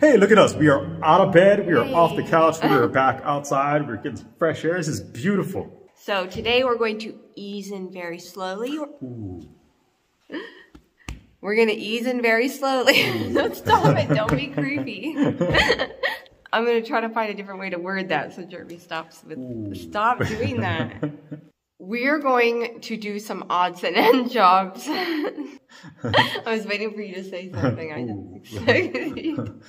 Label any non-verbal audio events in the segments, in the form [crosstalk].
Hey, look at us. We are out of bed. We are off the couch. We are [laughs] back outside. We're getting some fresh air. This is beautiful. So today we're going to ease in very slowly. Ooh. [laughs] We're gonna ease in very slowly. [laughs] Stop it, don't be creepy. I'm gonna try to find a different way to word that so Jeremy stops with Ooh. stop doing that. We're going to do some odds and end jobs. I was waiting for you to say something. I Ooh.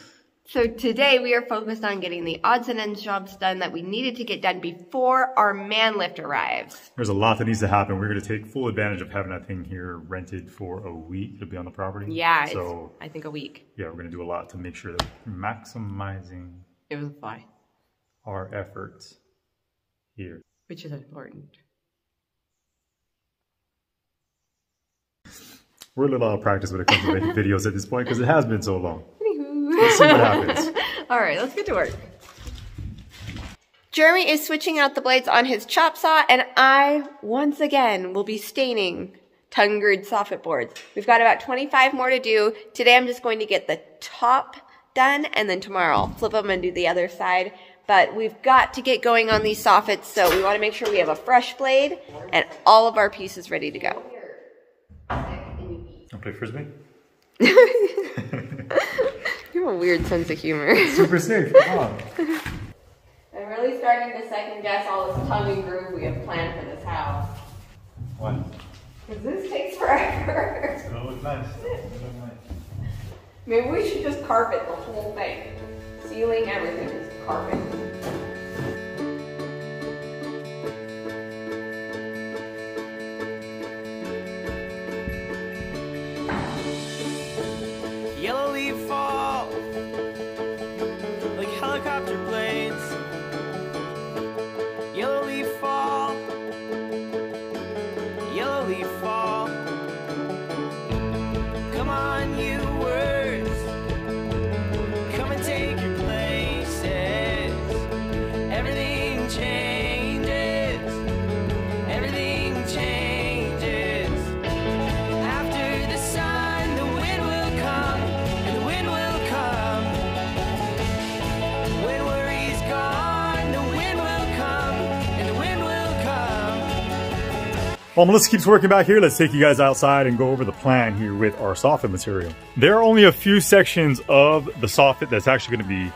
So today we are focused on getting the odds and ends jobs done that we needed to get done before our man lift arrives. There's a lot that needs to happen. We're going to take full advantage of having that thing here rented for a week to be on the property. Yeah, So, I think a week. yeah, we're going to do a lot to make sure that we're maximizing It was a fly, our efforts here. which is important. We're a little out of practice when it comes to making [laughs] videos at this point because it has been so long. Anywho. Let's see what happens. [laughs] All right, let's get to work. Jeremy is switching out the blades on his chop saw, and I, once again, will be staining tongue grid soffit boards. We've got about 25 more to do. Today I'm just going to get the top done, and then tomorrow I'll flip them and do the other side. But we've got to get going on these soffits, so we want to make sure we have a fresh blade and all of our pieces ready to go. Want to play frisbee? [laughs] You have a weird sense of humor. Super [laughs] safe. Come. I'm really starting to second guess all this tongue and groove we have planned for this house. What? Because this takes forever. Oh, it's gonna look nice. It's gonna look nice. Maybe we should just carpet the whole thing. Ceiling, everything, just carpet. Helicopter blades. Melissa keeps working back here, let's take you guys outside and go over the plan here with our soffit material. There are only a few sections of the soffit that's actually going to be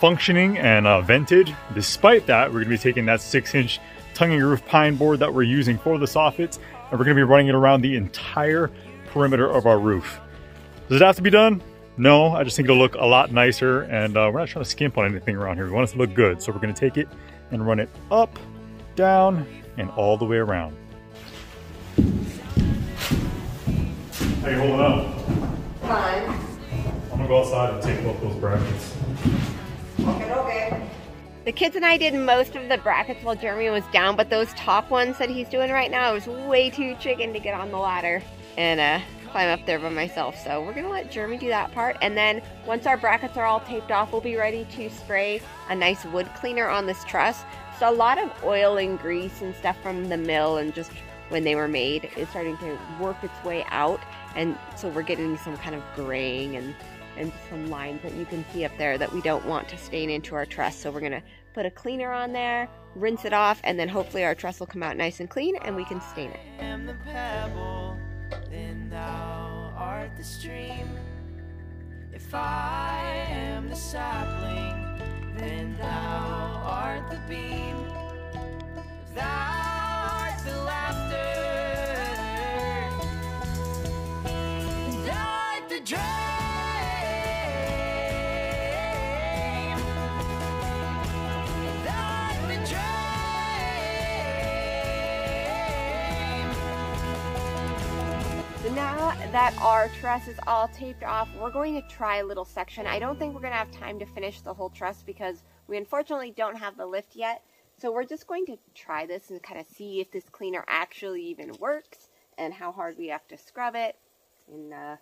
functioning and uh, vented. Despite that, we're going to be taking that six inch tongue and groove pine board that we're using for the soffits, and we're going to be running it around the entire perimeter of our roof. Does it have to be done? No, I just think it'll look a lot nicer, and uh, we're not trying to skimp on anything around here. We want it to look good, so we're going to take it and run it up, down, and all the way around. How you holding up? Fine. I'm gonna go outside and take both those brackets. Okay, okay. The kids and I did most of the brackets while Jeremy was down, but those top ones that he's doing right now, I was way too chicken to get on the ladder and uh, climb up there by myself. So we're gonna let Jeremy do that part. And then once our brackets are all taped off, we'll be ready to spray a nice wood cleaner on this truss. So a lot of oil and grease and stuff from the mill and just when they were made is starting to work its way out. And so we're getting some kind of graying and and some lines that you can see up there that we don't want to stain into our truss. So we're gonna put a cleaner on there, rinse it off, and then hopefully our truss will come out nice and clean and we can stain it. then thou art the stream. If I am the sapling, then thou art the beam. Thou art the laughter, now that our truss is all taped off, we're going to try a little section. I don't think we're gonna have time to finish the whole truss because we unfortunately don't have the lift yet. So we're just going to try this and kind of see if this cleaner actually even works and how hard we have to scrub it and uh,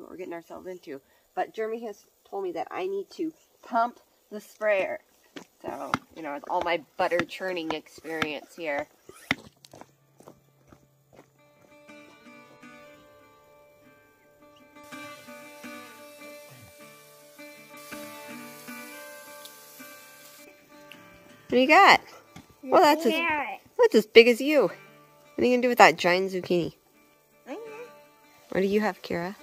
what we're getting ourselves into. But Jeremy has told me that I need to pump the sprayer. So, you know, with all my butter churning experience here. What do you got? Well, that's as, that's as big as you. What are you going to do with that giant zucchini? What do you have, Kira?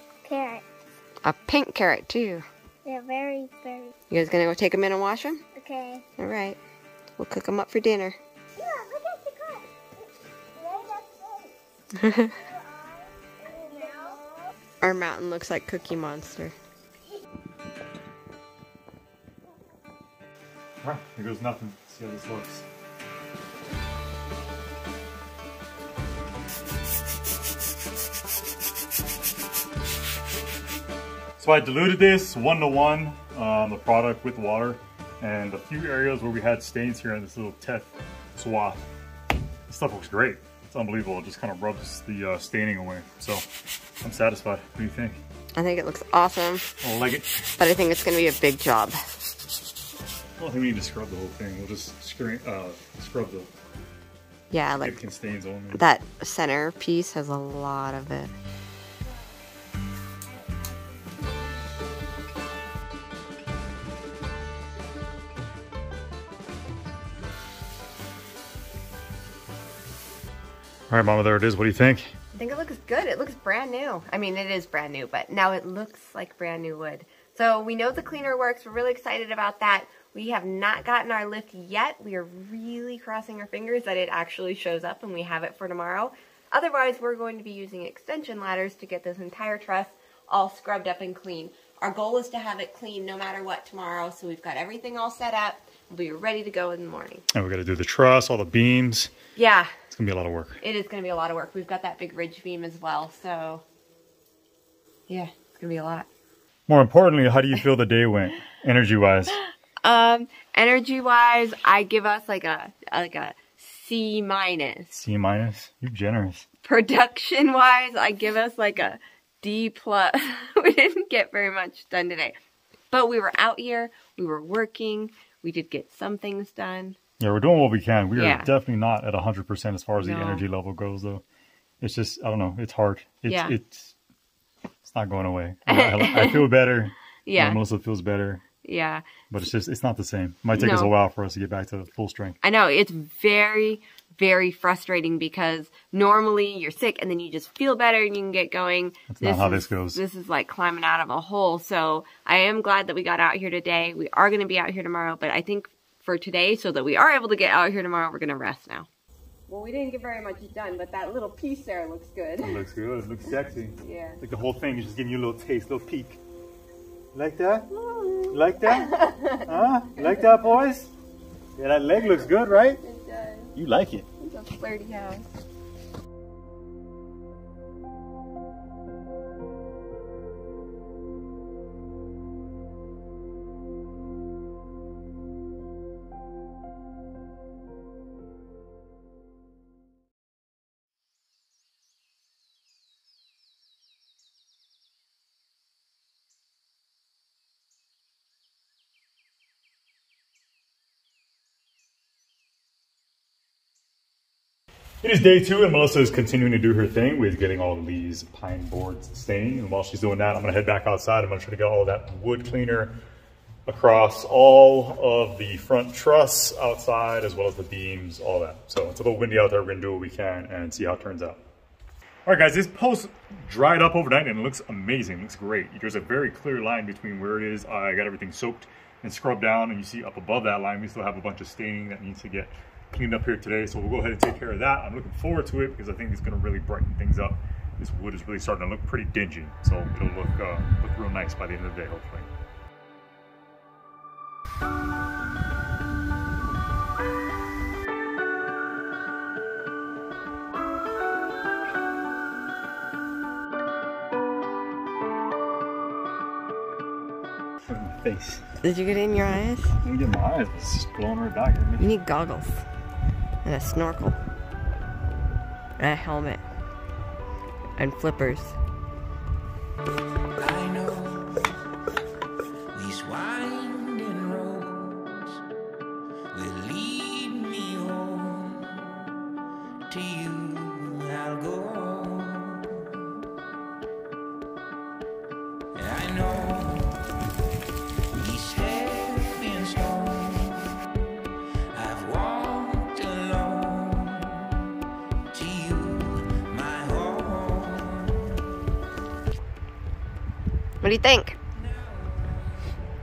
Carrot. A pink carrot too. They're very, very You guys gonna go take them in and wash them? okay. All right. We'll cook them up for dinner. Yeah, look at the cut. Made [laughs] of. Our mountain looks like Cookie Monster. Alright, here goes nothing. See how this looks. So I diluted this one to one, um, the product with water, and a few areas where we had stains here in this little tef swath. This stuff looks great. It's unbelievable. It just kind of rubs the uh, staining away. So I'm satisfied. What do you think? I think it looks awesome, I like it. but I think it's gonna be a big job. I don't think we need to scrub the whole thing. We'll just screen, uh, scrub the Yeah, like stains only. that center piece has a lot of it. All right, Mama, there it is. What do you think? I think it looks good. It looks brand new. I mean, it is brand new, but now it looks like brand new wood. So we know the cleaner works. We're really excited about that. We have not gotten our lift yet. We are really crossing our fingers that it actually shows up and we have it for tomorrow. Otherwise, we're going to be using extension ladders to get this entire truss all scrubbed up and clean. Our goal is to have it clean no matter what tomorrow, so we've got everything all set up. We'll be ready to go in the morning. And we got to do the truss, all the beams. Yeah, It's gonna be a lot of work. it is going to be a lot of work. We've got that big ridge beam as well, so yeah, it's going to be a lot. More importantly, how do you feel the day went, energy-wise? [laughs] Um, energy wise, I give us like a like a C minus. C minus. You're generous. Production wise, I give us like a D plus. [laughs] we didn't get very much done today, but we were out here. We were working. We did get some things done. Yeah, we're doing what we can. We are definitely not at 100% as far as the energy level goes, though. It's just, I don't know, it's hard. It's, Yeah. it's, it's not going away. [laughs] I, I feel better. Yeah, Uh, Melissa feels better, yeah. but it's just, it's not the same. It might take us a while for us to get back to full strength. I know it's very, very frustrating because normally you're sick and then you just feel better and you can get going. That's not how is- this goes. This is like climbing out of a hole. So I am glad that we got out here today. We are going to be out here tomorrow, but I think for today, so that we are able to get out here tomorrow, we're going to rest now. Well, we didn't get very much done, but that little piece there looks good. It looks good. It looks sexy. Yeah. Like the whole thing is just giving you a little taste, a little peek. Like that? Mm. Like that? [laughs] huh? Like that, boys? Yeah, that leg looks good, right? You like it. It's a flirty house. It is day two, and Melissa is continuing to do her thing with getting all of these pine boards stained. And while she's doing that, I'm gonna head back outside. I'm gonna try to get all that wood cleaner across all of the front truss outside, as well as the beams, all that. So it's a little windy out there. We're gonna do what we can and see how it turns out. All right, guys, this post dried up overnight and it looks amazing. It looks great. There's a very clear line between where it is. I got everything soaked and scrubbed down, and you see up above that line, we still have a bunch of staining that needs to get cleaned up here today. So we'll go ahead and take care of that. I'm looking forward to it because I think it's going to really brighten things up. This wood is really starting to look pretty dingy, so it'll look uh, look real nice by the end of the day, hopefully. Face. Did you get it in your eyes? Let me get my eyes. It's just blowing right back at You need goggles and a snorkel and a helmet and flippers. Do you think?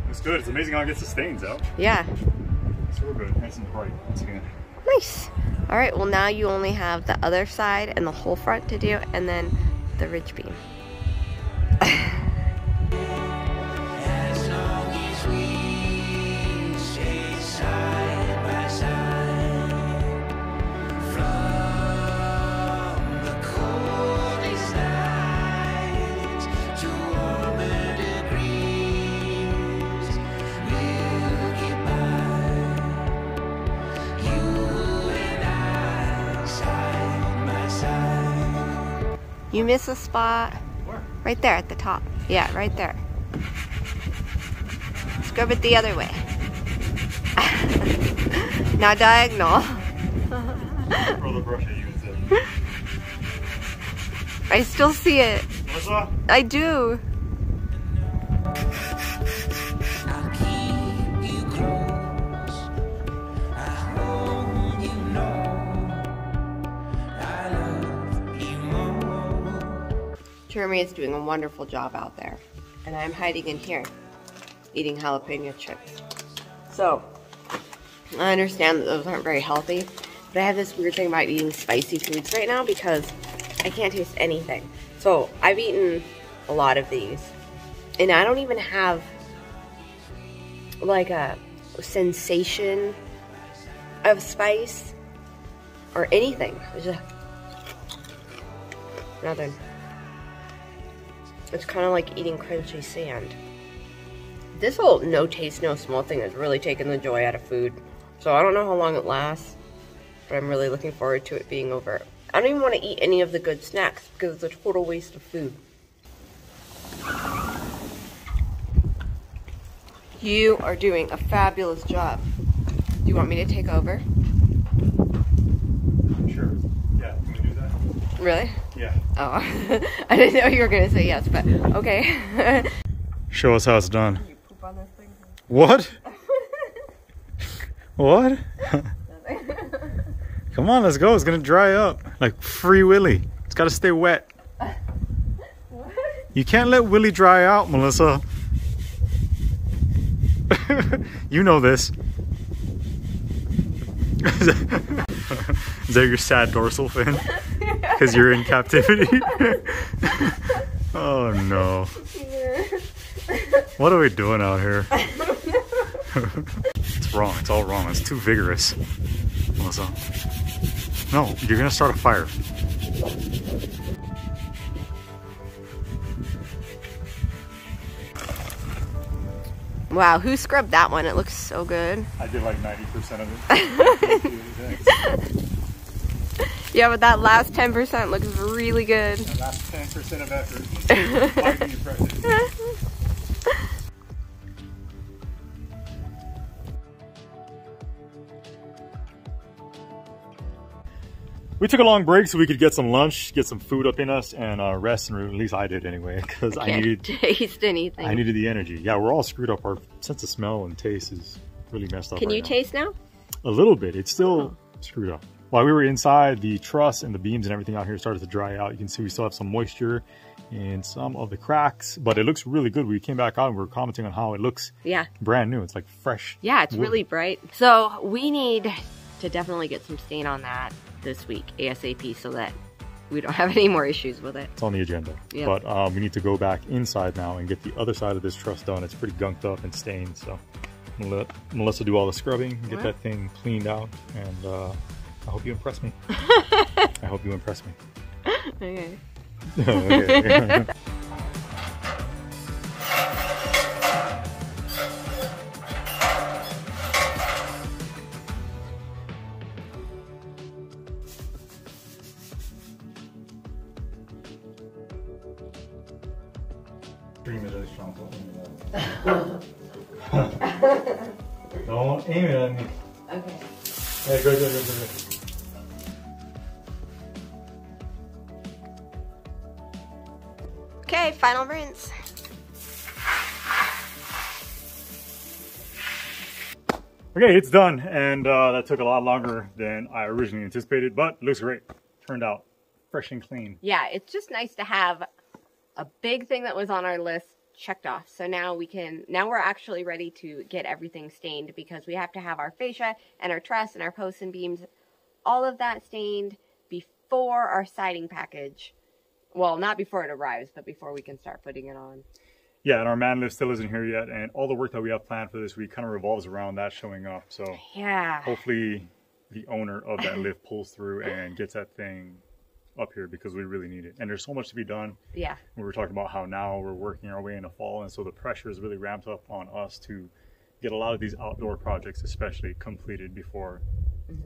It's good. It's amazing how it gets the stains out. Yeah. Good. Nice and bright. Once again. Nice. All right, well now you only have the other side and the whole front to do and then the ridge beam. You miss a spot Where? right there at the top. Yeah, right there. Scrub it the other way. [laughs] now diagonal. Throw the brush at you instead. I still see it. I do. Jeremy is doing a wonderful job out there. And I'm hiding in here, eating jalapeno chips. So, I understand that those aren't very healthy, but I have this weird thing about eating spicy foods right now because I can't taste anything. So, I've eaten a lot of these, and I don't even have like a sensation of spice or anything. Just nothing. It's kind of like eating crunchy sand. This whole no taste, no smell thing has really taken the joy out of food. So I don't know how long it lasts, but I'm really looking forward to it being over. I don't even want to eat any of the good snacks because it's a total waste of food. You are doing a fabulous job. Do you want me to take over? Sure. Yeah, can we do that? Really? Yeah. Oh, [laughs] I didn't know you were going to say yes, but okay. [laughs] Show us how it's done. you poop on this thing? What? [laughs] what? Come on, let's go. It's gonna dry up like Free Willy. It's gotta stay wet. You can't let Willy dry out, Melissa. you know this. Is that your sad dorsal fin? Because you're in captivity? [laughs] oh no. What are we doing out here? it's wrong. It's all wrong. It's too vigorous. Melissa. No, you're gonna start a fire. Wow, who scrubbed that one? It looks so good. I did like 90% of it. [laughs] Yeah, but that last 10% looks really good. The last 10% of effort. Might be impressive. We took a long break so we could get some lunch, get some food up in us, and uh, rest. And at least I did anyway, because I Can't needed taste anything. I needed the energy. Yeah, we're all screwed up. Our sense of smell and taste is really messed up. Can right you now. taste now? A little bit. It's still Oh. screwed up. While we were inside, the truss and the beams and everything out here started to dry out. You can see we still have some moisture in some of the cracks, but it looks really good. We came back out and we were commenting on how it looks Yeah. brand new. It's like fresh. Yeah, it's wood. really bright. So we need to definitely get some stain on that this week, ASAP, so that we don't [laughs] have any more issues with it. It's on the agenda. Yeah. But um, we need to go back inside now and get the other side of this truss done. It's pretty gunked up and stained, so I'm gonna let Melissa do all the scrubbing, get Alright. that thing cleaned out, and uh, I hope you impress me. [laughs] I hope you impress me. Okay. [laughs] Okay. [laughs] Don't aim it at me. Okay. Hey, go, go, go, go, go. Okay, final rinse. Okay, it's done, and uh, that took a lot longer than I originally anticipated, but it looks great. Turned out fresh and clean. Yeah, it's just nice to have a big thing that was on our list checked off. So now we can, now we're actually ready to get everything stained because we have to have our fascia and our truss and our posts and beams, all of that stained before our siding package. Well, not before it arrives, but before we can start putting it on. Yeah, and our man lift still isn't here yet, and all the work that we have planned for this week kind of revolves around that showing up. So Yeah. hopefully the owner of that lift [laughs] pulls through and gets that thing up here because we really need it. And there's so much to be done. Yeah. We were talking about how now we're working our way into fall, and so the pressure is really ramped up on us to get a lot of these outdoor projects, especially completed before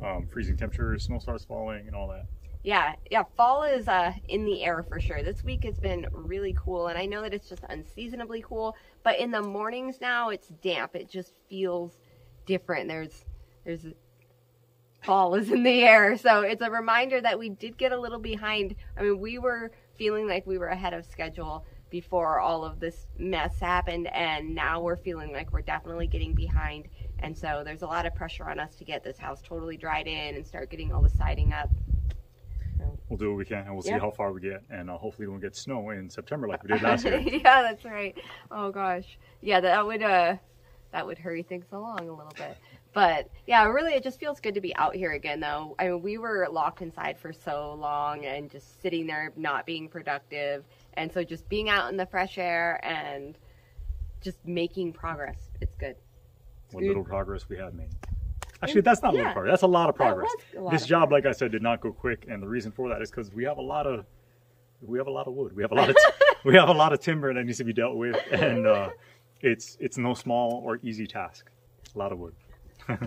um, freezing temperatures, snow starts falling, and all that. Yeah, yeah, fall is uh, in the air for sure. This week has been really cool, and I know that it's just unseasonably cool. But in the mornings now, it's damp. It just feels different. There's, there's, fall is in the air, so it's a reminder that we did get a little behind. I mean, we were feeling like we were ahead of schedule before all of this mess happened, and now we're feeling like we're definitely getting behind. And so there's a lot of pressure on us to get this house totally dried in and start getting all the siding up. We'll do what we can, and we'll see how far we get, and uh, hopefully we won't get snow in September like we did last year. [laughs] yeah, that's right. Oh gosh, yeah, that would uh, that would hurry things along a little bit. But yeah, really, it just feels good to be out here again, though. I mean, we were locked inside for so long and just sitting there, not being productive, and so just being out in the fresh air and just making progress. It's good. what little progress we have made. Actually, that's not little Yeah. progress. That's a lot of progress. lot This of job, like I said, did not go quick, and the reason for that is because we have a lot of we have a lot of wood. We have a lot of t- [laughs] we have a lot of timber that needs to be dealt with, and uh, it's it's no small or easy task. A lot of wood. [laughs]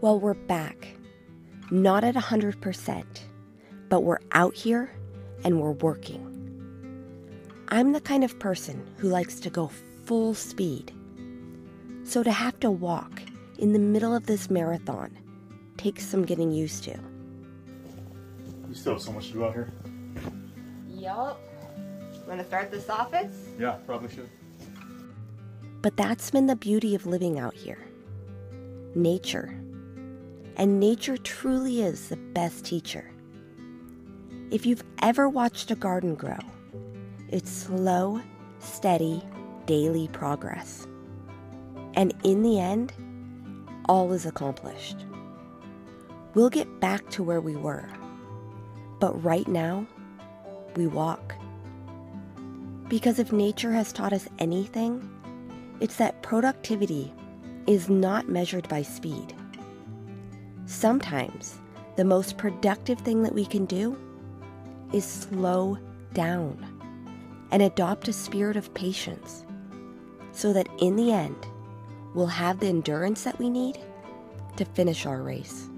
Well, we're back. Not at 100%, but we're out here and we're working. I'm the kind of person who likes to go full speed. So to have to walk in the middle of this marathon takes some getting used to. You still have so much to do out here. Yup. Want to start this soffit? Yeah, probably should. But that's been the beauty of living out here nature. And nature truly is the best teacher. If you've ever watched a garden grow, it's slow, steady, daily progress. And in the end, all is accomplished. We'll get back to where we were. But right now, we walk. Because if nature has taught us anything, it's that productivity is not measured by speed. Sometimes the most productive thing that we can do is slow down and adopt a spirit of patience so that in the end, we'll have the endurance that we need to finish our race.